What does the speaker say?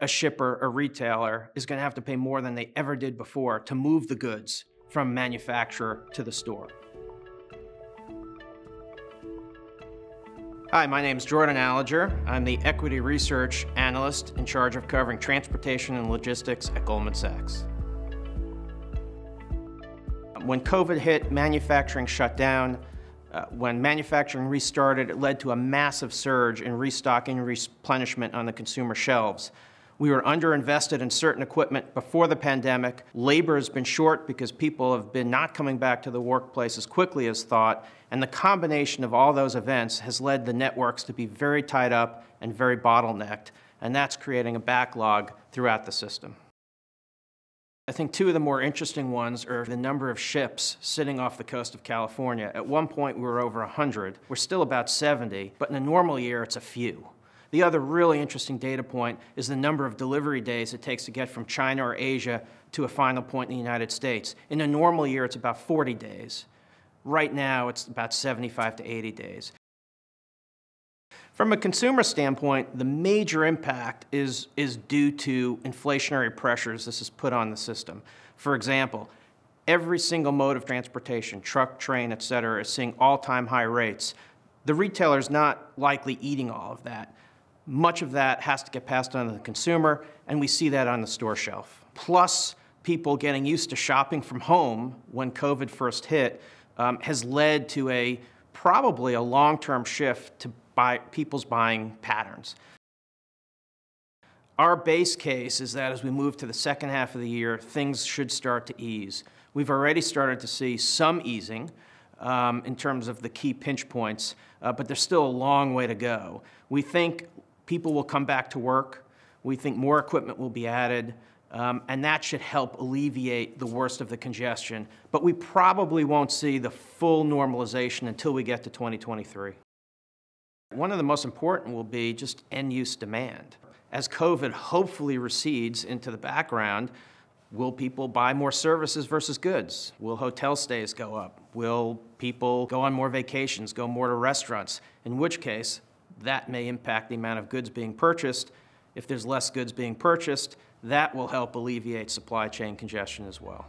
a shipper, a retailer, is going to have to pay more than they ever did before to move the goods from manufacturer to the store. Hi, my name is Jordan Alliger. I'm the Equity Research Analyst in charge of covering transportation and logistics at Goldman Sachs. When COVID hit, manufacturing shut down. Uh, when manufacturing restarted, it led to a massive surge in restocking and replenishment on the consumer shelves. We were underinvested in certain equipment before the pandemic. Labor has been short because people have been not coming back to the workplace as quickly as thought. And the combination of all those events has led the networks to be very tied up and very bottlenecked. And that's creating a backlog throughout the system. I think two of the more interesting ones are the number of ships sitting off the coast of California. At one point, we were over 100. We're still about 70, but in a normal year, it's a few. The other really interesting data point is the number of delivery days it takes to get from China or Asia to a final point in the United States. In a normal year, it's about 40 days. Right now, it's about 75 to 80 days. From a consumer standpoint, the major impact is, is due to inflationary pressures this has put on the system. For example, every single mode of transportation, truck, train, et cetera, is seeing all-time high rates. The retailer is not likely eating all of that. Much of that has to get passed on to the consumer, and we see that on the store shelf. Plus, people getting used to shopping from home when COVID first hit um, has led to a probably a long-term shift to buy, people's buying patterns. Our base case is that as we move to the second half of the year, things should start to ease. We've already started to see some easing um, in terms of the key pinch points, uh, but there's still a long way to go. We think people will come back to work. We think more equipment will be added, um, and that should help alleviate the worst of the congestion. But we probably won't see the full normalization until we get to 2023. One of the most important will be just end-use demand. As COVID hopefully recedes into the background, will people buy more services versus goods? Will hotel stays go up? Will people go on more vacations, go more to restaurants? In which case, that may impact the amount of goods being purchased. If there's less goods being purchased, that will help alleviate supply chain congestion as well.